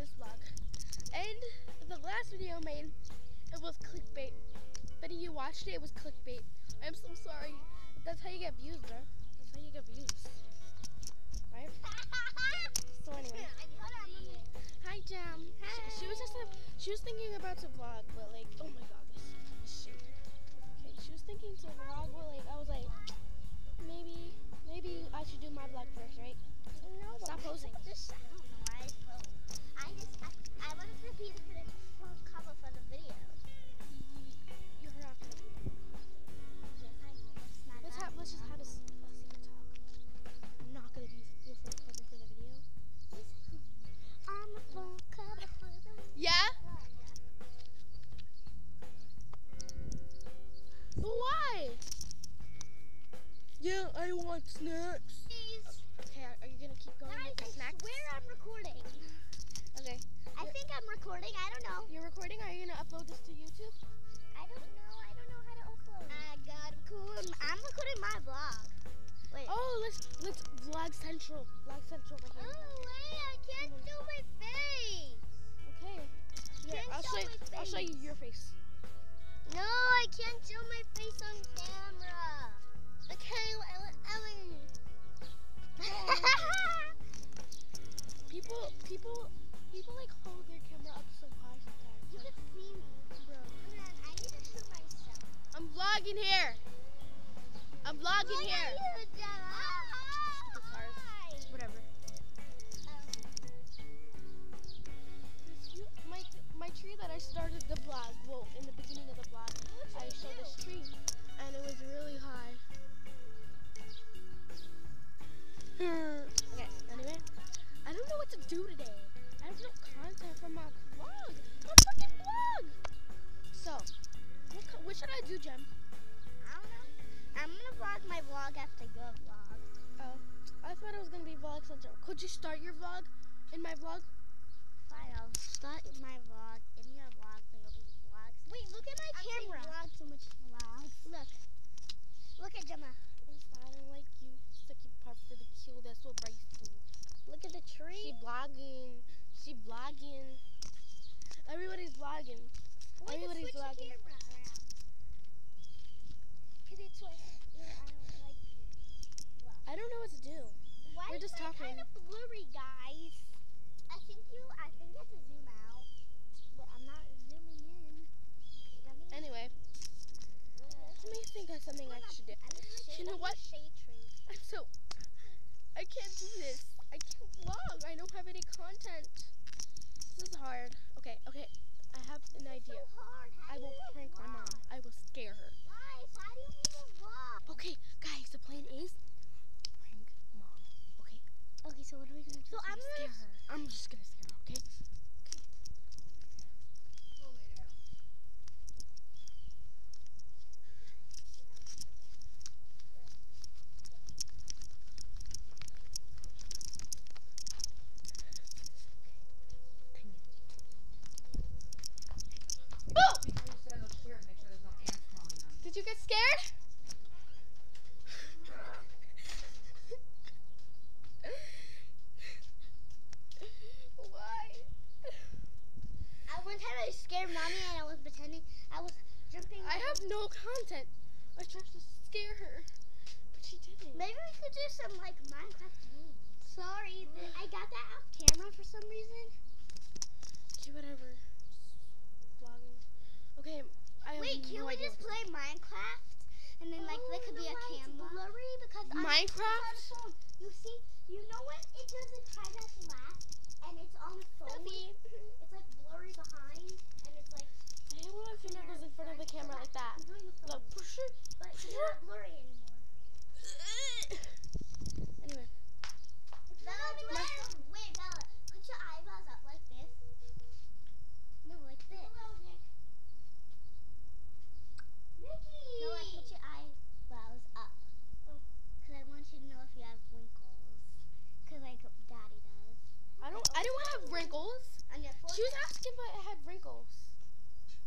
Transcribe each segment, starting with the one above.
this vlog. And the last video I made, it was clickbait. But you watched it, it was clickbait. I'm so sorry. That's how you get views, bro. That's how you get views. Right? So anyway. Hi, Jam. She, she was just a, she was thinking about to vlog, but like, Yeah? But why? Yeah, I want snacks. Please. Okay, are, are you gonna keep going Guys, with the I swear I'm recording. Okay. I think I'm recording. I don't know. You're recording? Are you gonna upload this to YouTube? I don't know. I don't know how to upload. I got record. I'm recording my vlog. Wait. Oh, let's let's vlog central. Vlog central right Oh, wait. I can't do my face. Okay. Here, I'll show show you, I'll show you your face. No, I can't show my face on camera. Okay, Ellen. Ellen. People people people like hold their camera up so high sometimes. you can see me. Bro. Man, I need to shoot myself. I'm vlogging here. I'm vlogging Look here. Okay. Anyway, I don't know what to do today. I have no content for my vlog. My fucking vlog. So, what, what should I do, Jem? I don't know. I'm gonna vlog my vlog after your vlog. Oh, I thought it was gonna be vlog central. Could you start your vlog in my vlog? Fine, I'll start my vlog in your vlog, then it'll be vlogs. Wait, look at my camera. Vlog so much vlogs. Look. Look at Gemma. I don't like you. Sucky part for the kill. That's what Bryce do. Look at the She tree. She vlogging. Everybody's vlogging. Wait, everybody's switch vlogging. the camera around. It's like, yeah, I don't like you. I don't know what to do. Why We're just talking. kind of blurry, guys? I think you, I think you have to zoom out, but I'm not zooming in. Let me- Anyway, let me think of something I should do. I'm gonna You shade- know I'm what? gonna Shade tree. I'm so. I can't do this. I can't vlog. I don't have any content. This is hard. Okay, okay. I have an idea. So I will prank my mom. I will scare her. Guys, how do you even vlog? Okay, guys, the plan is prank mom. Okay? Okay, so what are we gonna do? So I'm scare gonna. her. I'm just gonna scare her, okay? Oh! Before you sit on those chairs, make sure there's no ants crawling on. Did you get scared? Why? I one time I scared mommy and I was pretending I was jumping. I have no content. I tried to scare her, but she didn't. Maybe we could do some like Minecraft games. Sorry, I got that off camera for some reason. Okay, whatever. Vlogging. Okay, I have Wait, can no we idea just play Minecraft? And then like there could be a camera. blurry because I'm- Minecraft? on the phone. You see, you know when it does the time that's last and it's on the phone. It's like blurry behind and it's like I hate when my finger goes in front of the camera like that. I'm doing the phone, Look, push it. skin but it had wrinkles.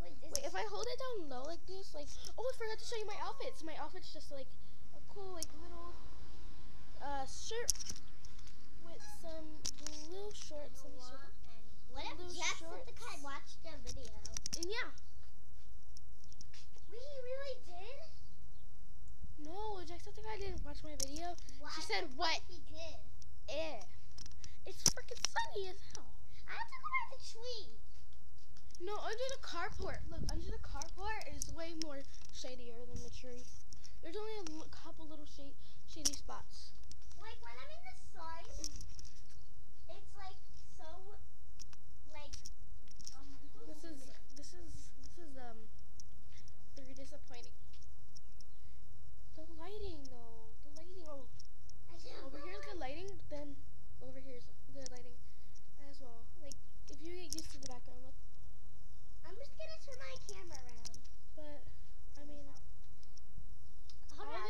Wait, Wait if I hold it down low like this, like oh, I forgot to show you my outfit. So my outfit's just like a cool like little uh, shirt with some blue shorts. Let me show them. What if blue Jack shorts. the Kite watched the video? And yeah. We really did. No, Jacksepticeye didn't watch my video. What? she said what? He did. Eh. It's freaking sunny as hell. I have to go by the tree. No, under the carport. Look, under the carport is way more shadier than the tree. There's only a l- couple little shade, shady spots. Like when I'm in the sun, it's like so, like. Um, This is this is this is um very disappointing. The lighting though, the lighting. Oh, I can't over go here's by- good lighting. Then over here's good lighting as well. Like if you get used to the background look, I'm just gonna turn my camera around. but I mean.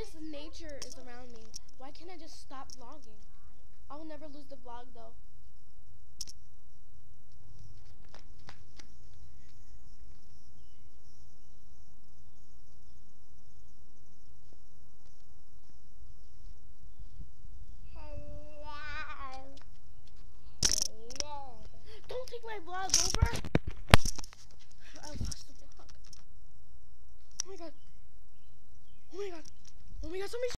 All nature is around me. Why can't I just stop vlogging? I'll never lose the vlog though. Hello. Hello. Don't take my vlog over.